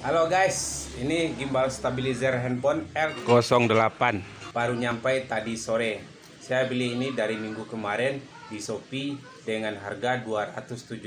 Halo guys, ini gimbal stabilizer handphone L08 baru nyampe tadi sore. Saya beli ini dari minggu kemarin di Shopee dengan harga 275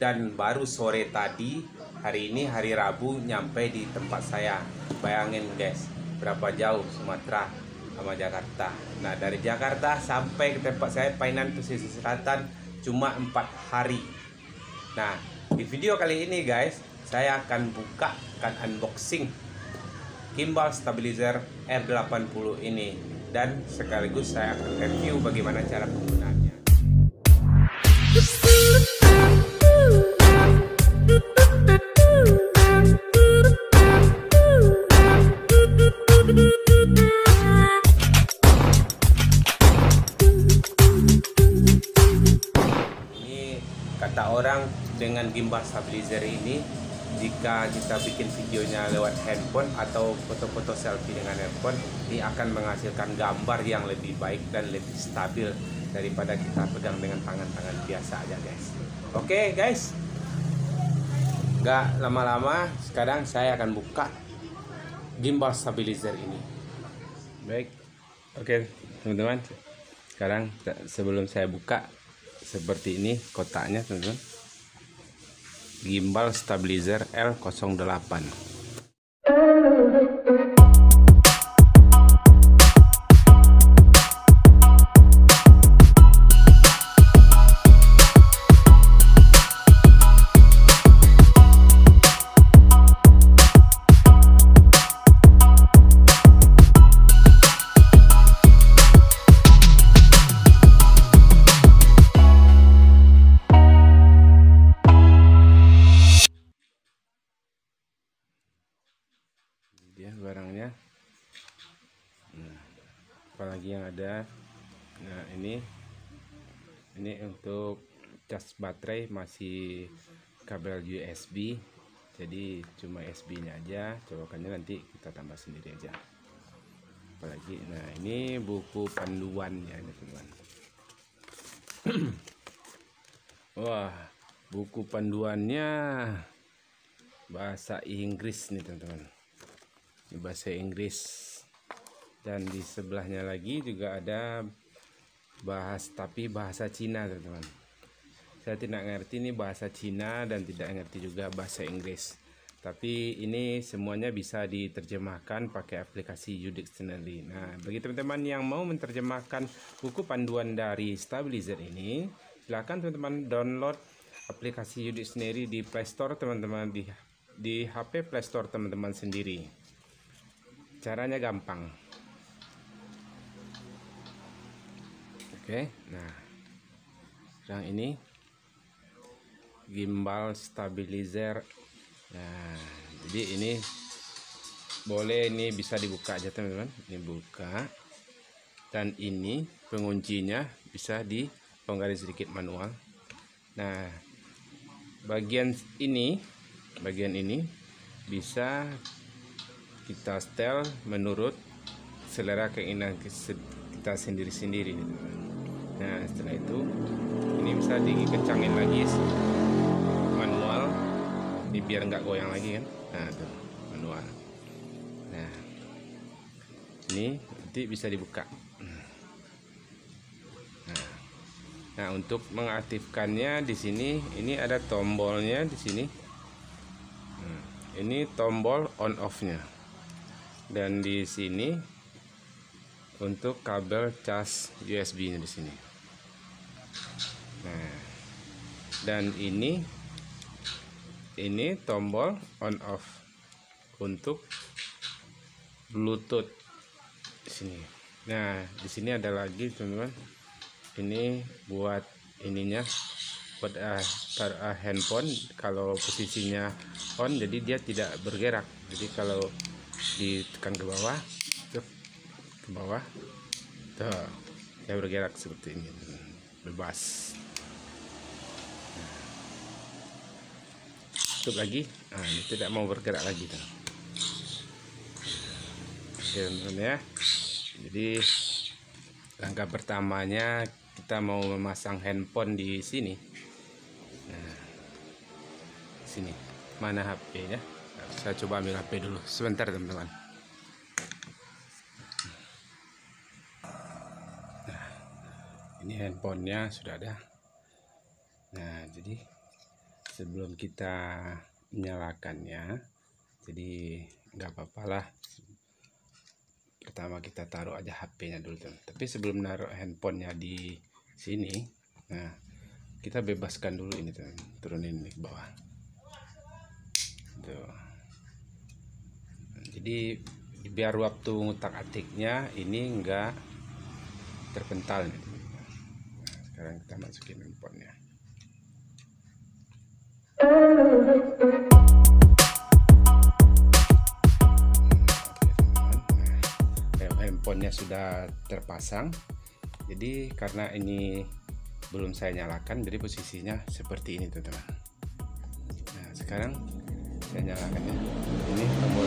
dan baru sore tadi hari ini hari Rabu nyampe di tempat saya. Bayangin guys, berapa jauh Sumatera sama Jakarta. Nah, dari Jakarta sampai ke tempat saya Painan Pesisir Selatan cuma empat hari. Nah, di video kali ini guys, saya akan buka akan unboxing gimbal stabilizer R80 ini dan sekaligus saya akan review bagaimana cara penggunaannya. Ini kata orang dengan gimbal stabilizer ini jika kita bikin videonya lewat handphone atau foto-foto selfie dengan handphone ini akan menghasilkan gambar yang lebih baik dan lebih stabil daripada kita pegang dengan tangan-tangan biasa aja guys. Oke okay, guys. Nggak lama-lama sekarang saya akan buka gimbal stabilizer ini. Baik. Oke okay, teman-teman. Sekarang sebelum saya buka seperti ini kotaknya teman-teman gimbal stabilizer L08 barangnya. Nah, apalagi yang ada? Nah ini. Ini untuk cas baterai masih kabel USB jadi cuma USB nya aja. Colokannya nanti kita tambah sendiri aja. Apalagi nah ini buku panduannya ini teman wah buku panduannya bahasa Inggris nih teman-teman ini bahasa Inggris. Dan di sebelahnya lagi juga ada bahas tapi bahasa Cina teman-teman. Saya tidak ngerti ini bahasa Cina dan tidak ngerti juga bahasa Inggris. Tapi ini semuanya bisa diterjemahkan pakai aplikasi U Dictionary nah bagi teman-teman yang mau menerjemahkan buku panduan dari stabilizer ini silahkan teman-teman download aplikasi U Dictionary di Play Store teman-teman di di HP Play Store teman-teman sendiri caranya gampang. Oke nah yang ini gimbal stabilizer. Nah jadi ini boleh ini bisa dibuka aja teman-teman. Ini buka dan ini penguncinya bisa dilonggarin sedikit manual. Nah bagian ini bagian ini bisa kita setel menurut selera keinginan kita sendiri-sendiri nah setelah itu ini bisa dikencangin lagi manual ini biar nggak goyang lagi kan? Nah tuh manual. Nah ini nanti bisa dibuka. Nah, nah untuk mengaktifkannya di sini ini ada tombolnya di sini. Ini tombol on off nya dan di sini untuk kabel cas USB nya di sini. Nah dan ini ini tombol on off untuk Bluetooth di sini. Nah di sini ada lagi teman-teman. Ini buat ininya buat uh, uh, handphone. Kalau posisinya on jadi dia tidak bergerak. Jadi kalau ditekan ke bawah tuh, ke bawah tuh. Dia bergerak seperti ini. Bebas. Tutup lagi. Nah, ini tidak mau bergerak lagi tuh. oke teman-teman ya. Jadi langkah pertamanya kita mau memasang handphone di sini. Nah sini. Mana HP nya saya coba ambil HP dulu. Sebentar teman-teman. Nah, ini handphonenya sudah ada. Nah jadi sebelum kita menyalakannya jadi nggak apa-apa lah. Pertama kita taruh aja HP-nya dulu teman tapi sebelum naruh handphonenya di sini nah kita bebaskan dulu ini teman turunin ini ke bawah. Tuh jadi biar waktu ngutak atiknya ini enggak terpental nih. Sekarang kita masukin handphonenya. Handphonenya sudah terpasang. Jadi karena ini belum saya nyalakan jadi posisinya seperti ini teman-teman. Nah sekarang saya nyalakan ya. Ini tombol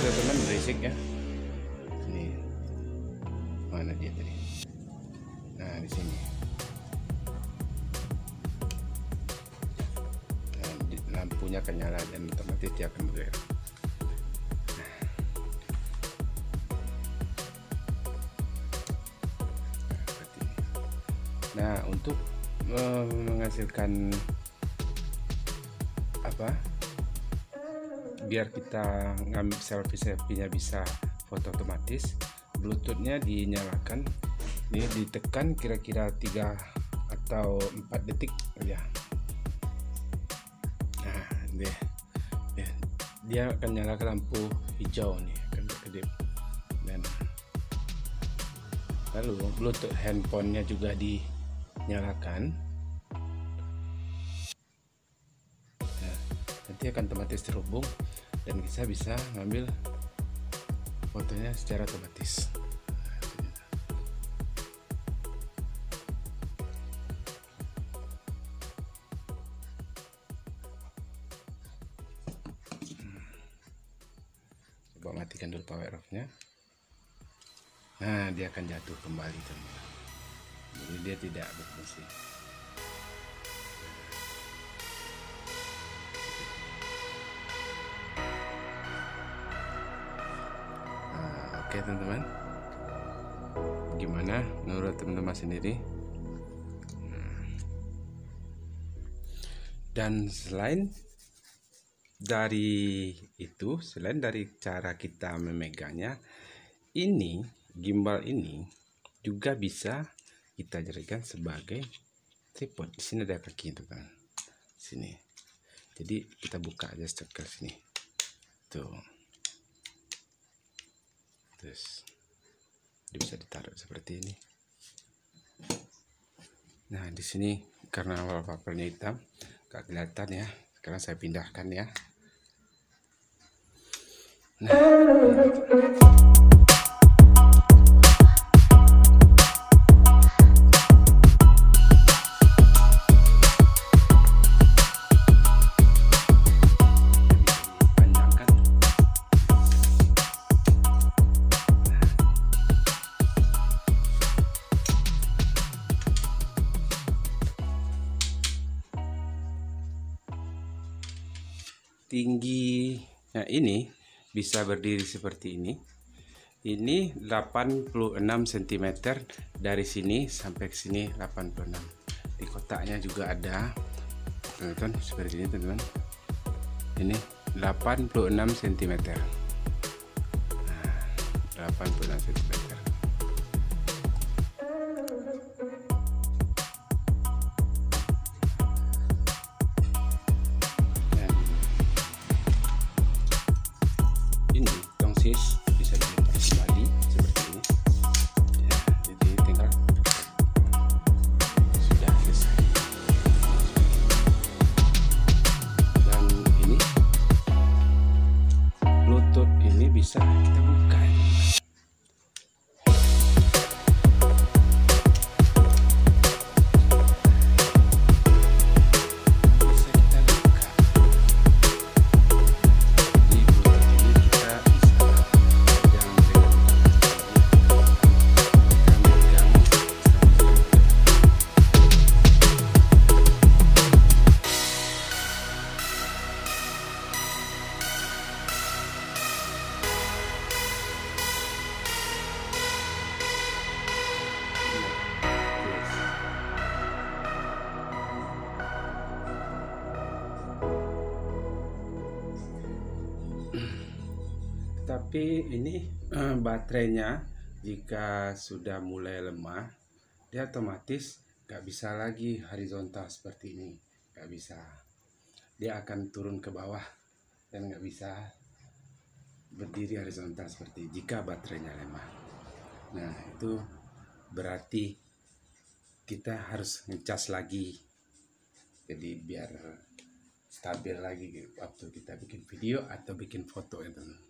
ya teman berisik ya. Ini. Mana dia tadi? Nah di sini. Nah, lampunya akan nyala dan otomatis dia akan bergerak. Nah, untuk uh, menghasilkan apa? Biar kita ngambil selfie selfie-nya bisa foto otomatis, bluetoothnya dinyalakan. Ini ditekan kira-kira 3 atau 4 detik aja. Nah, dia, dia, dia akan nyalakan lampu hijau nih, akan berkedip. Dan lalu bluetooth handphonenya juga di nanti akan otomatis terhubung dan kita bisa ngambil fotonya secara otomatis. Coba matikan dulu power off nya nah dia akan jatuh kembali teman jadi dia tidak berfungsi oke teman-teman. Gimana menurut teman-teman sendiri? Nah. dan selain dari itu selain dari cara kita memegangnya ini gimbal ini juga bisa kita jadikan sebagai tripod. Di sini ada kaki itu kan sini. Jadi kita buka aja steker sini. Tuh terus bisa ditaruh seperti ini. Nah di sini karena wallpapernya hitam gak kelihatan ya. Sekarang saya pindahkan ya. Nah tingginya ini bisa berdiri seperti ini. Ini 86 cm dari sini sampai ke sini 86 di kotaknya juga ada. Teman-teman seperti ini teman-teman ini 86 cm nah, 86 cm bisa kita tapi ini eh, baterainya jika sudah mulai lemah dia otomatis nggak bisa lagi horizontal seperti ini nggak bisa. Dia akan turun ke bawah dan nggak bisa berdiri horizontal seperti jika baterainya lemah. Nah itu berarti kita harus ngecas lagi. Jadi biar stabil lagi waktu kita bikin video atau bikin foto itu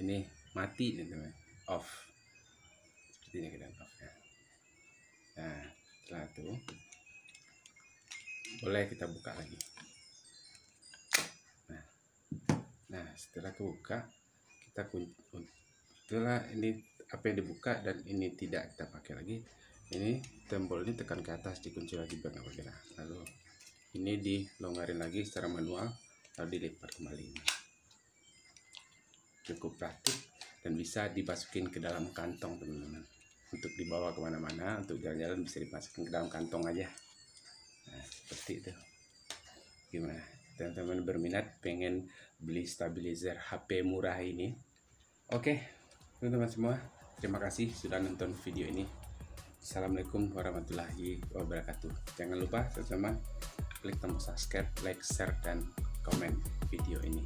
ini mati nih teman off. Seperti ini kita off ya. Nah setelah itu boleh kita buka lagi. Nah nah setelah kebuka kita kunci setelah ini apa yang dibuka dan ini tidak kita pakai lagi ini tombol ini tekan ke atas dikunci lagi biar nggak lalu ini dilonggarin lagi secara manual lalu dilipat kembali cukup praktik dan bisa dimasukin ke dalam kantong teman-teman. Untuk dibawa ke mana-mana untuk jalan-jalan bisa dimasukin ke dalam kantong aja. Nah seperti itu. Gimana? Teman-teman berminat pengen beli stabilizer HP murah ini? Oke teman-teman semua terima kasih sudah nonton video ini. Assalamualaikum warahmatullahi wabarakatuh. Jangan lupa teman-teman klik tombol subscribe like share dan komen video ini